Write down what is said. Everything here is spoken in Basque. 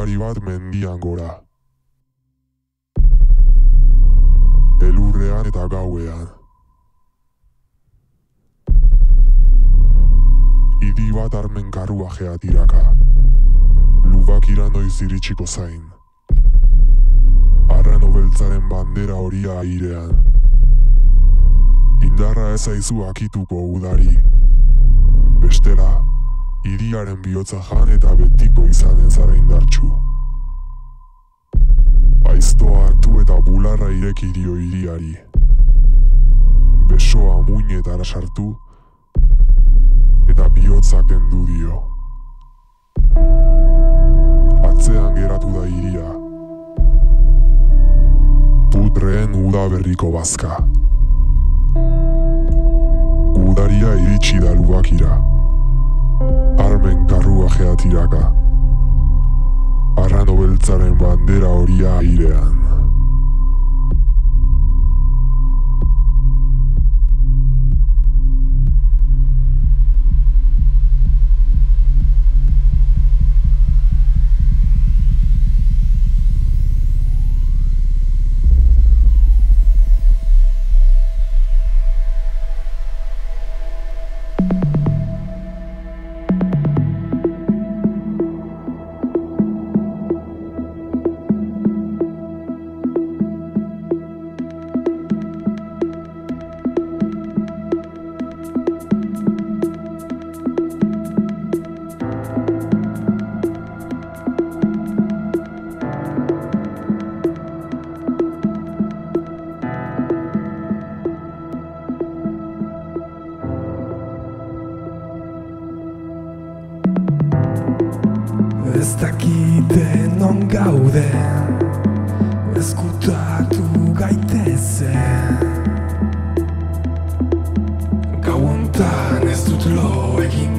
udari bat mendian gora. Elurrean eta gauean. Idi bat armen karruajea tiraka. Lubakira noiz iritsiko zain. Arrano beltzaren bandera horia airean. Indarra ez aizu akituko udari. Bestela, iriaren bihotza jan eta betiko izanen zara indartxu. Aiztoa hartu eta bularra ireki dio iriari. Besoa muinetara sartu eta bihotzak kendu dio. Atzean geratu da iria. Putreen udaberriko bazka. Udaria iritsi da lubakira. Armen karruajea tiraka. Arrano beltzaren bandera horia airean. Ez dakite non gaude Ezkutatu gaitezen. Gau hontan ez dut lo egingo